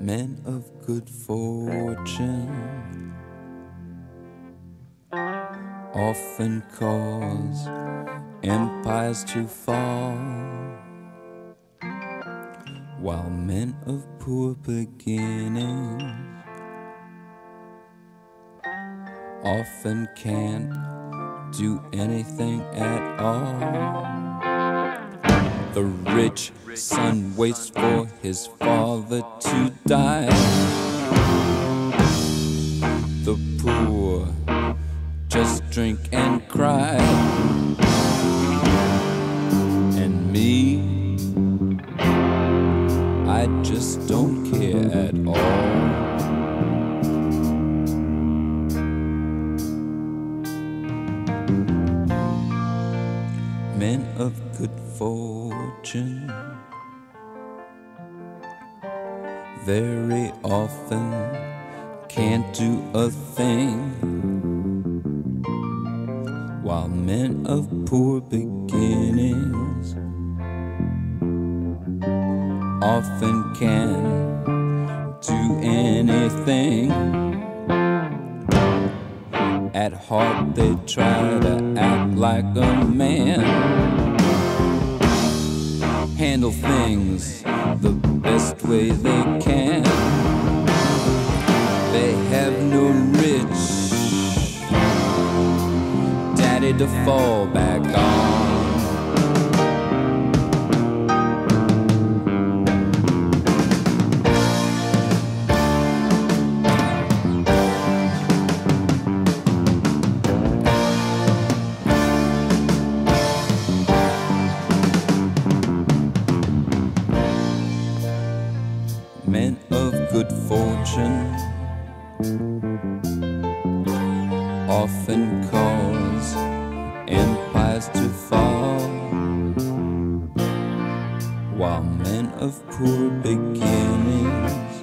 men of good fortune often cause empires to fall, while men of poor beginnings often can't do anything at all. The rich son waits for his father to die. The poor just drink and cry. And me, I just don't care at all. Men of good fortune. Very often can't do a thing, while men of poor beginnings often can do anything. At heart, they try to act like a man handle things the best way they can. They have no rich daddy to fall back on. Men of good fortune often cause empires to fall, while men of poor beginnings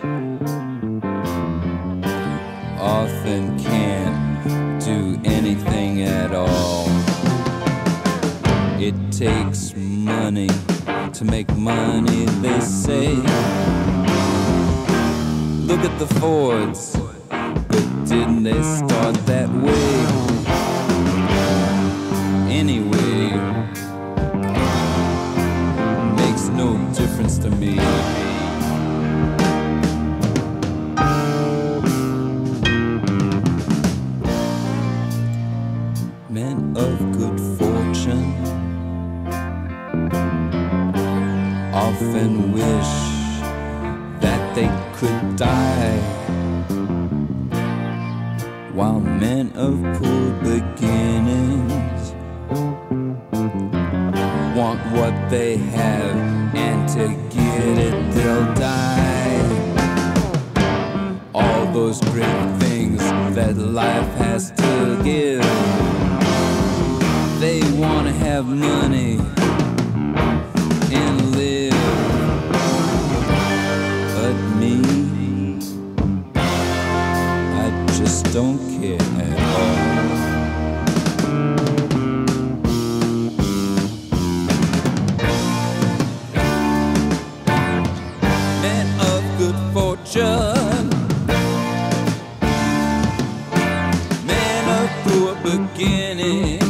often can't do anything at all. It takes money to make money, they say. Look at the Fords, but didn't they start that way? Anyway, makes no difference to me. Men of good fortune often wish they could die, while men of poor beginnings want what they have, and to get it, they'll die. All those great things that life has to give, they want to have money here at all. Man of poor beginning.